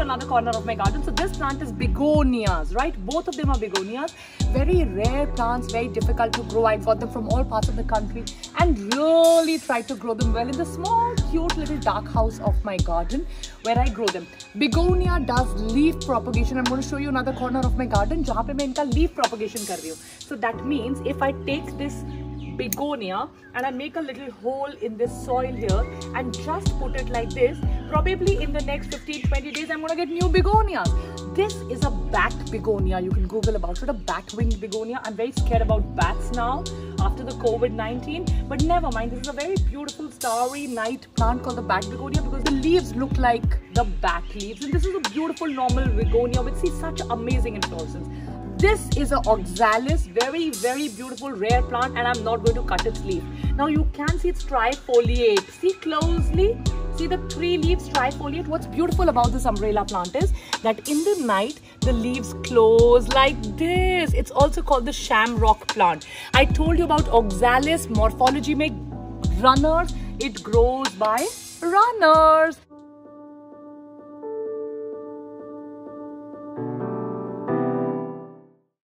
another corner of my garden. So this plant is begonias, right? Both of them are begonias. Very rare plants, very difficult to grow. I got them from all parts of the country and really tried to grow them well in the small, cute little dark house of my garden where I grow them. Begonia does leaf propagation. I'm going to show you another corner of my garden जहाँ पे मैं इनका leaf propagation कर रही हूँ. So that means if I take this begonia and I make a little hole in this soil here and just put it like this probably in the next 15-20 days I'm gonna get new begonias. This is a bat begonia. You can google about it a bat winged begonia. I'm very scared about bats now after the COVID-19 but never mind this is a very beautiful starry night plant called the bat begonia because the leaves look like the bat leaves. And this is a beautiful normal begonia which sees such amazing inflorescence this is a oxalis, very, very beautiful rare plant and I'm not going to cut its leaf. Now you can see it's trifoliate. See closely. See the three leaves trifoliate. What's beautiful about this umbrella plant is that in the night, the leaves close like this. It's also called the shamrock plant. I told you about oxalis morphology make runners. It grows by runners.